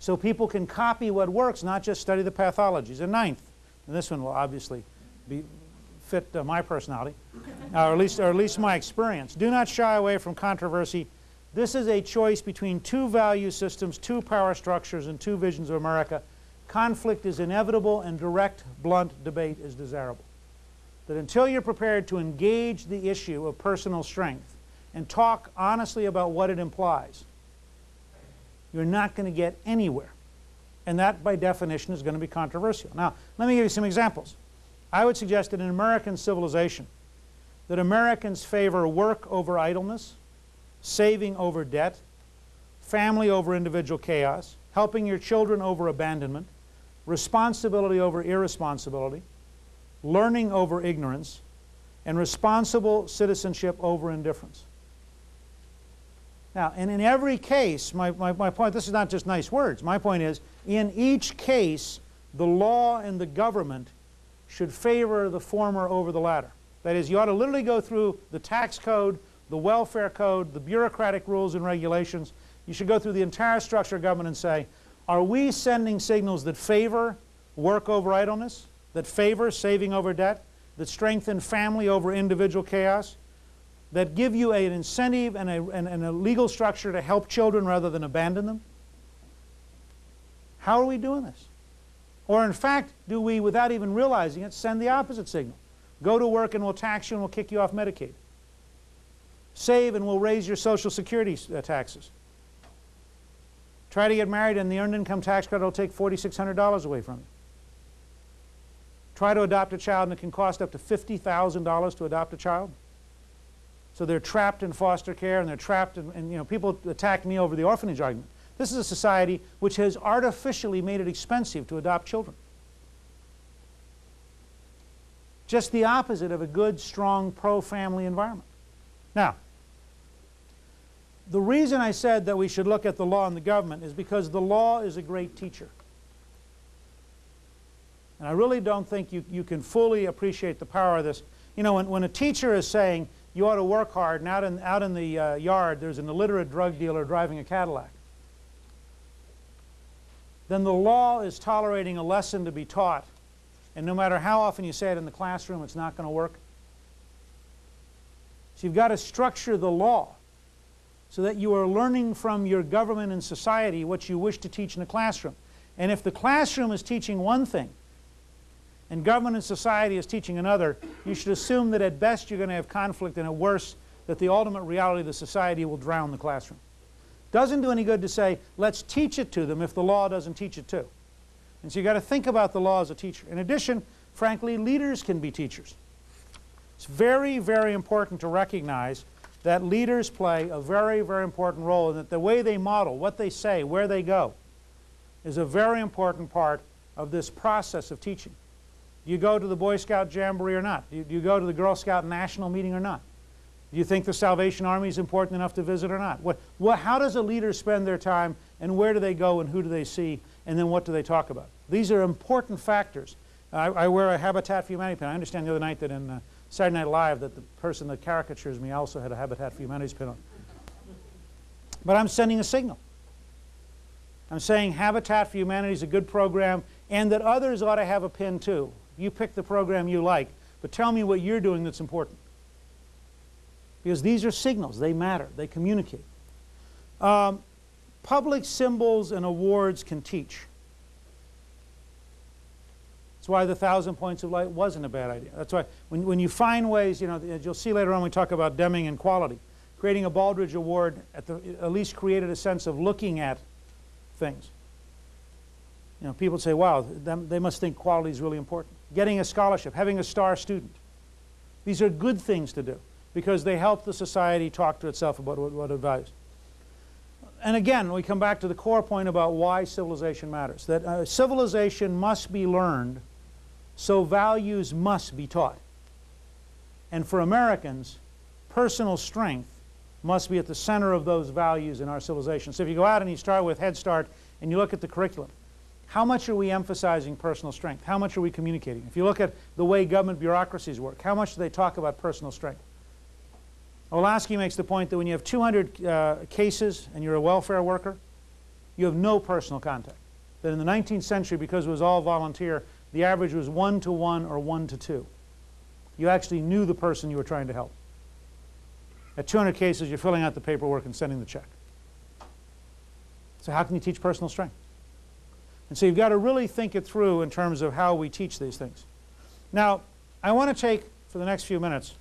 so people can copy what works, not just study the pathologies. And ninth, and this one will obviously be fit uh, my personality, or, at least, or at least my experience. Do not shy away from controversy. This is a choice between two value systems, two power structures, and two visions of America. Conflict is inevitable and direct, blunt debate is desirable. That until you're prepared to engage the issue of personal strength and talk honestly about what it implies, you're not going to get anywhere. And that, by definition, is going to be controversial. Now, let me give you some examples. I would suggest that in American civilization, that Americans favor work over idleness, saving over debt, family over individual chaos, helping your children over abandonment, responsibility over irresponsibility, learning over ignorance, and responsible citizenship over indifference. Now, and in every case, my, my, my point, this is not just nice words. My point is, in each case, the law and the government should favor the former over the latter. That is, you ought to literally go through the tax code, the welfare code, the bureaucratic rules and regulations. You should go through the entire structure of government and say, are we sending signals that favor work over idleness, that favor saving over debt, that strengthen family over individual chaos, that give you an incentive and a, and, and a legal structure to help children rather than abandon them? How are we doing this? Or in fact, do we, without even realizing it, send the opposite signal? Go to work and we'll tax you and we'll kick you off Medicaid. Save and we'll raise your Social Security uh, taxes. Try to get married and the earned income tax credit will take $4,600 away from you. Try to adopt a child and it can cost up to $50,000 to adopt a child. So they're trapped in foster care and they're trapped in, and you know, people attack me over the orphanage argument. This is a society which has artificially made it expensive to adopt children. Just the opposite of a good, strong, pro-family environment. Now, the reason I said that we should look at the law and the government is because the law is a great teacher. And I really don't think you, you can fully appreciate the power of this. You know, when, when a teacher is saying, you ought to work hard, and out in, out in the uh, yard there's an illiterate drug dealer driving a Cadillac. Then the law is tolerating a lesson to be taught, and no matter how often you say it in the classroom, it's not going to work. So you've got to structure the law so that you are learning from your government and society what you wish to teach in the classroom. And if the classroom is teaching one thing, and government and society is teaching another, you should assume that at best you're going to have conflict and at worst that the ultimate reality of the society will drown the classroom. Doesn't do any good to say, let's teach it to them if the law doesn't teach it too. And so you've got to think about the law as a teacher. In addition, frankly, leaders can be teachers. It's very, very important to recognize that leaders play a very, very important role and that the way they model, what they say, where they go, is a very important part of this process of teaching. You go to the Boy Scout Jamboree or not? Do you, do you, go to the Girl Scout National Meeting or not? Do you think the Salvation Army is important enough to visit or not? What, what, how does a leader spend their time and where do they go and who do they see and then what do they talk about? These are important factors. I, I wear a Habitat for Humanity pin. I understand the other night that in uh, Saturday Night Live that the person that caricatures me also had a Habitat for Humanity pin on. But I'm sending a signal. I'm saying Habitat for Humanity is a good program and that others ought to have a pin too. You pick the program you like, but tell me what you're doing that's important. Because these are signals. They matter. They communicate. Um, public symbols and awards can teach. That's why the thousand points of light wasn't a bad idea. That's why when, when you find ways, you know, as you'll see later on we talk about Deming and quality. Creating a Baldrige Award at, the, at least created a sense of looking at things. You know, people say, wow, they must think quality is really important getting a scholarship, having a star student. These are good things to do because they help the society talk to itself about what, what it values. And again, we come back to the core point about why civilization matters. That uh, civilization must be learned, so values must be taught. And for Americans, personal strength must be at the center of those values in our civilization. So if you go out and you start with Head Start and you look at the curriculum, how much are we emphasizing personal strength? How much are we communicating? If you look at the way government bureaucracies work, how much do they talk about personal strength? Olasky makes the point that when you have 200 uh, cases and you're a welfare worker, you have no personal contact. That in the 19th century, because it was all volunteer, the average was one to one or one to two. You actually knew the person you were trying to help. At 200 cases, you're filling out the paperwork and sending the check. So how can you teach personal strength? And so you've got to really think it through in terms of how we teach these things. Now, I want to take, for the next few minutes,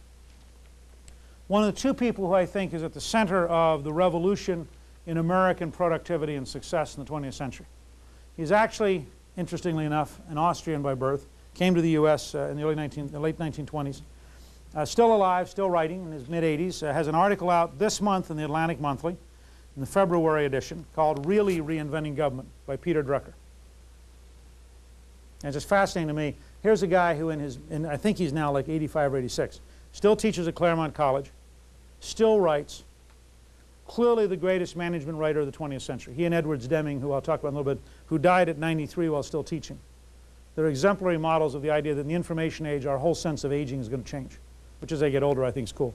one of the two people who I think is at the center of the revolution in American productivity and success in the 20th century. He's actually, interestingly enough, an Austrian by birth, came to the U.S. Uh, in the early 19, the late 1920s. Uh, still alive, still writing in his mid-80s, uh, has an article out this month in the Atlantic Monthly, in the February edition, called Really Reinventing Government by Peter Drucker. And it's just fascinating to me. Here's a guy who in his, in, I think he's now like 85 or 86, still teaches at Claremont College, still writes, clearly the greatest management writer of the 20th century. He and Edwards Deming, who I'll talk about in a little bit, who died at 93 while still teaching. They're exemplary models of the idea that in the information age, our whole sense of aging is going to change, which as they get older, I think is cool.